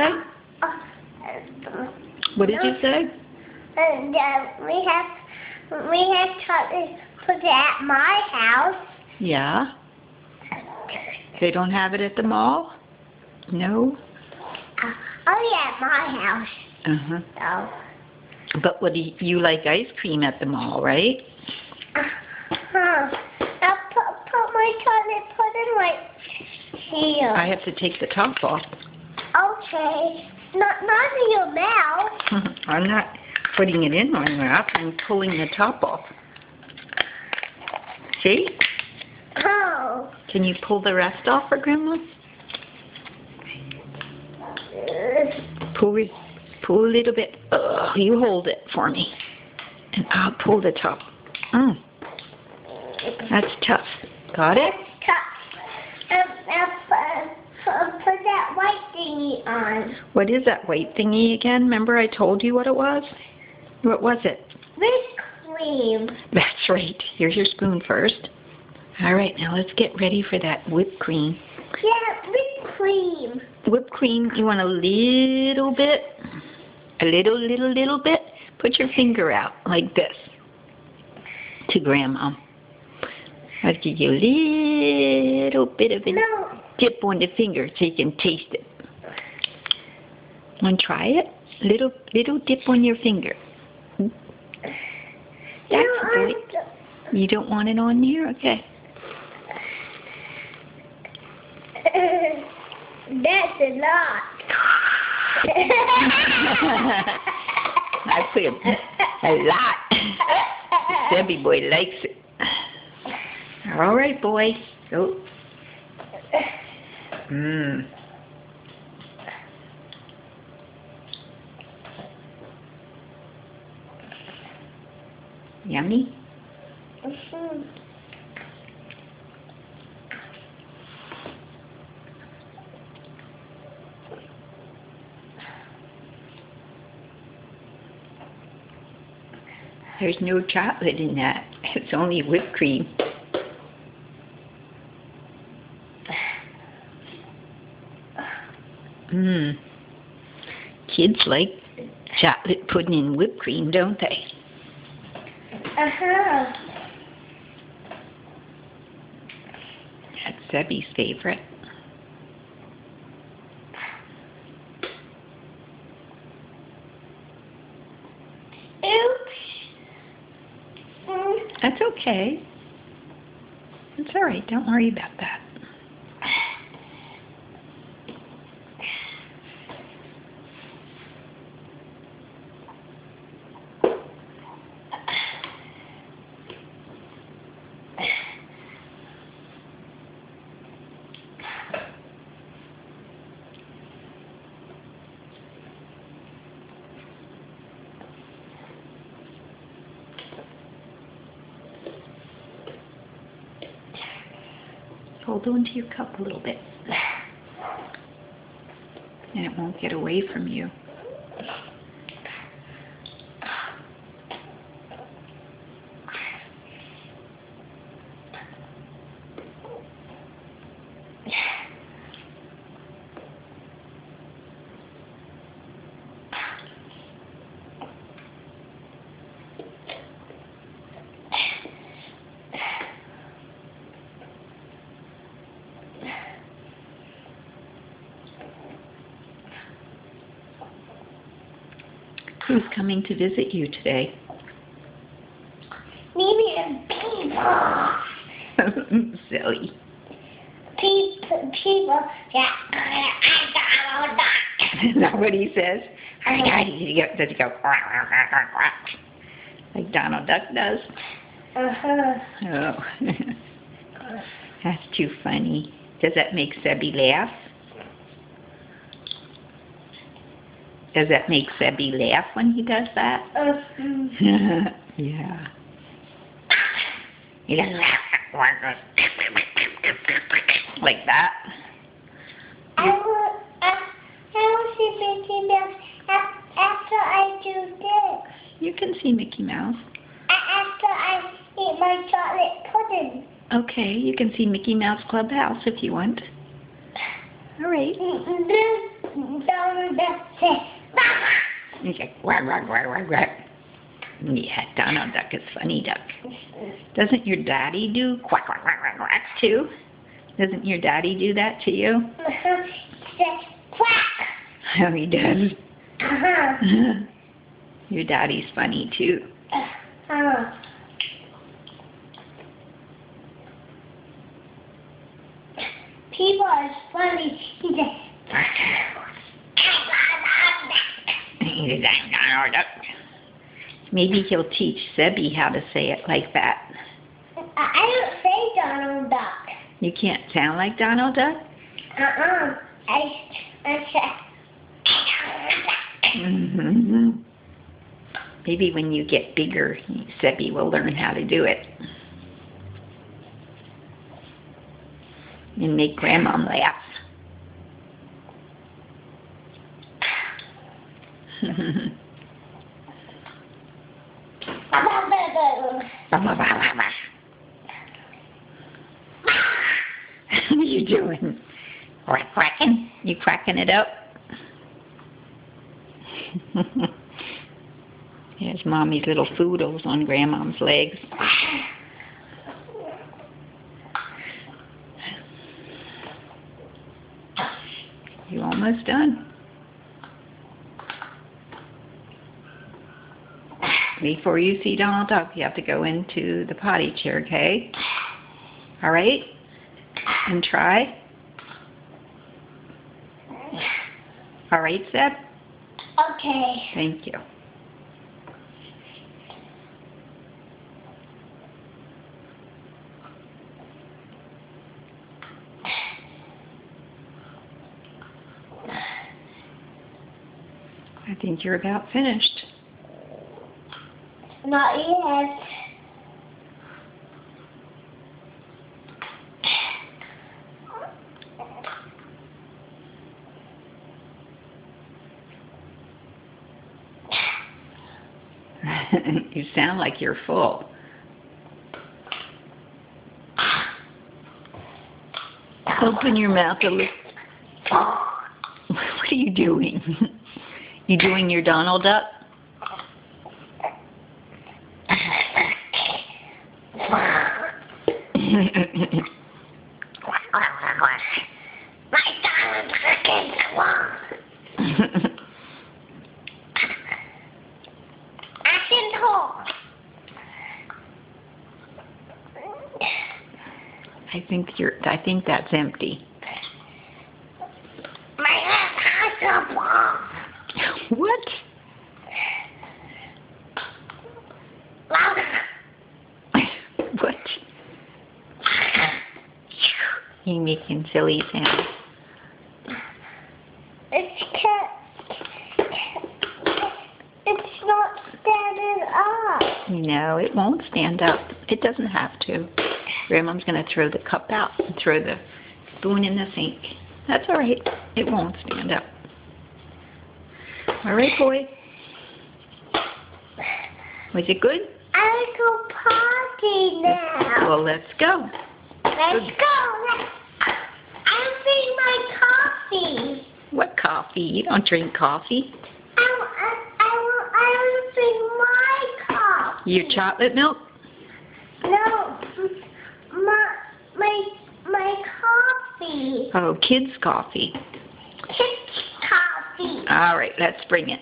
say? Uh, uh, What did you say? and uh, we have we have chocolate put at my house. Yeah. They don't have it at the mall? No? Uh, oh yeah, at my house. Uh-huh. So. But what do you, you like ice cream at the mall, right? Uh, huh. Now put put my chocolate pudding right here. I have to take the top off. Okay. Not not in your mouth. I'm not putting it in my mouth. I'm pulling the top off. See? Oh. Can you pull the rest off for Grandma? Pull it. Pull a little bit. Ugh, you hold it for me. And I'll pull the top. Mm, that's tough. Got it? Cut. Um, uh, put that white thingy on. What is that white thingy again? Remember I told you what it was? What was it? Whipped cream. That's right. Here's your spoon first. All right, now let's get ready for that whipped cream. Yeah, whipped cream. Whipped cream, you want a little bit, a little, little, little bit. Put your finger out like this to Grandma. I'll give you a little bit of it. No. Dip on the finger so you can taste it. Want to try it? Little, little dip on your finger. That's good. You don't want it on there? Okay. That's a lot. I put a, a lot. Debbie boy likes it. All right, boy. Go. Mmm. Yummy. Mhm. There's no chocolate in that. It's only whipped cream. Mmm. Kids like chocolate pudding and whipped cream, don't they? Uh-huh. That's Sebby's favorite. Oops. Mm. That's okay. It's all right. Don't worry about that. Hold on to your cup a little bit. And it won't get away from you. Who's coming to visit you today? Mimi and people. Silly. People, people, yeah, I got that. Is that what he says? Does he go, does he go like Donald Duck does? Uh-huh. Oh, that's too funny. Does that make Sebby laugh? Does that make Sebby laugh when he does that? Uh-huh. yeah. He does like that. I will, uh, I will see Mickey Mouse after I do this. You can see Mickey Mouse. After I eat my chocolate pudding. Okay, you can see Mickey Mouse Clubhouse if you want. All right. This Donald Duck says, Mama. He's like, quack, quack, quack, quack, quack. Yeah, Donald Duck is funny duck. Doesn't your daddy do quack, quack, quack, quack, quack, too? Doesn't your daddy do that to you? Uh-huh. Says, quack. Oh, he does. Uh-huh. your daddy's funny, too. Uh-huh. People are funny. He says, He's like, Donald Duck. Maybe he'll teach Sebby how to say it like that. I don't say Donald Duck. You can't sound like Donald Duck? Uh-uh. I, I say, mm-hmm. Maybe when you get bigger, Sebby will learn how to do it. And make Grandma laugh. What are you doing? Quack quacking? You cracking it up? There's mommy's little foodles on grandmom's legs. You almost done. Before you see Donald Duck, you have to go into the potty chair, okay? All right? And try. All right, Seb? Okay. Thank you. I think you're about finished. Not yet. you sound like you're full. Open your mouth a little. What are you doing? You doing your Donald Duck? My Duck is long. Action hole. I think you're. I think that's empty. My head has a ball. What? What? Making silly sounds. It's. It's not standing up. No, it won't stand up. It doesn't have to. Grandma's going to throw the cup out and throw the spoon in the sink. That's all right. It won't stand up. All right, boy. Was it good? I go potty now. Well, let's go. Let's go. Let's, I'm drinking my coffee. What coffee? You don't drink coffee. I, I, I, I want to drink my coffee. Your chocolate milk? No, my my my coffee. Oh, kids' coffee. Kids coffee. All right, let's bring it.